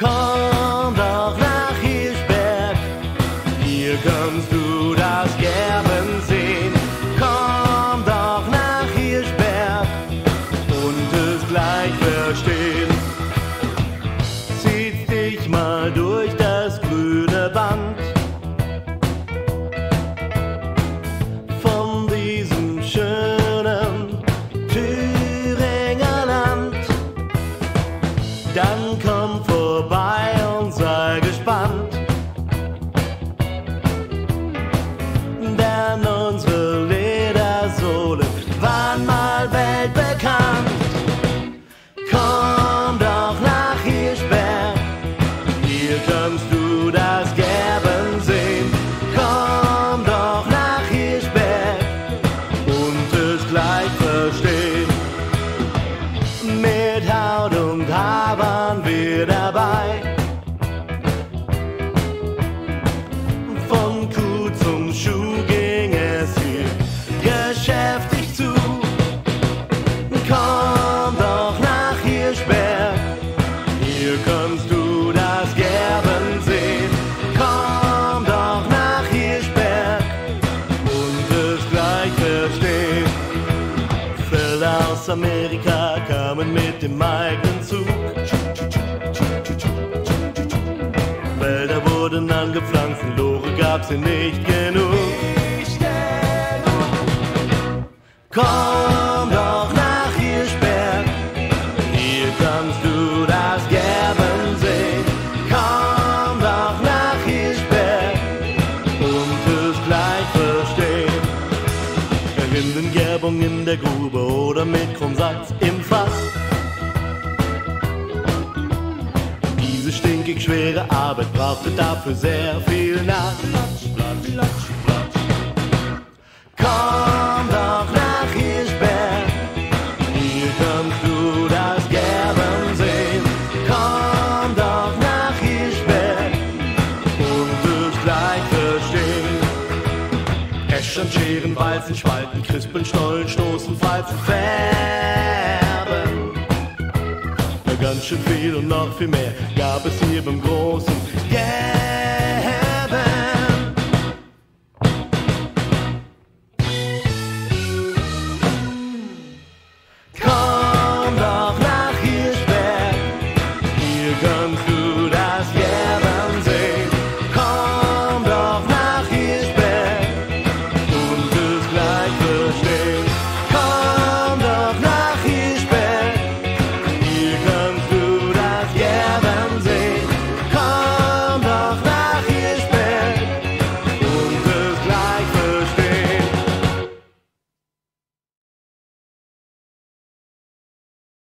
Komm doch nach Hirschberg, hier kannst du das Gerben sehen. Komm doch nach Hirschberg und es gleich verstehen. Zieh dich mal durch das grüne Band. Von diesem schönen Thüringer Land. Dann komm waren wir dabei. Von Kuh zum Schuh ging es hier geschäftig zu. Komm doch nach Hirschberg, hier kannst du das Gerben sehen. Komm doch nach Hirschberg und es gleich verstehen. Fälle aus Amerika Gab's hier nicht genug. Komm doch nach Hirschberg, hier kannst du das Gerben sehen. Komm doch nach Hirschberg und es gleich verstehen. Rindengerbung in der Grube oder mit Krummsatz im schwere Arbeit brauchte dafür sehr viel Nacht. Komm doch nach Hirschberg, hier kannst du das Gerben sehen. Komm doch nach Hirschberg und es gleich verstehen. Äschern, Scheren, Walzen, Spalten, Krispeln, Stollen, Stoßen, Pfeifen, Färben. Ganz schön viel und noch viel mehr gab es hier beim großen